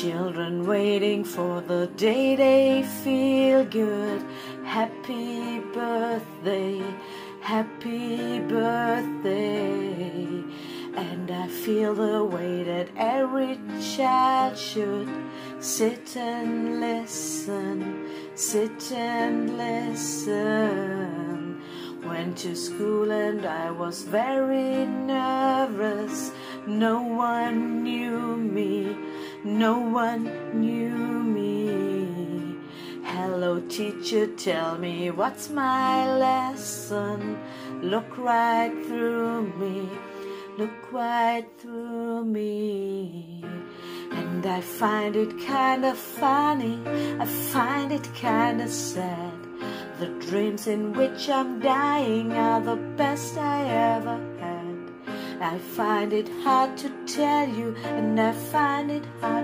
Children waiting for the day they feel good. Happy birthday, happy birthday. And I feel the way that every child should sit and listen, sit and listen. Went to school and I was very nervous. No one knew no one knew me. Hello, teacher, tell me what's my lesson. Look right through me, look right through me. And I find it kind of funny, I find it kind of sad. The dreams in which I'm dying are the best I ever had. I find it hard to tell you, and I find it hard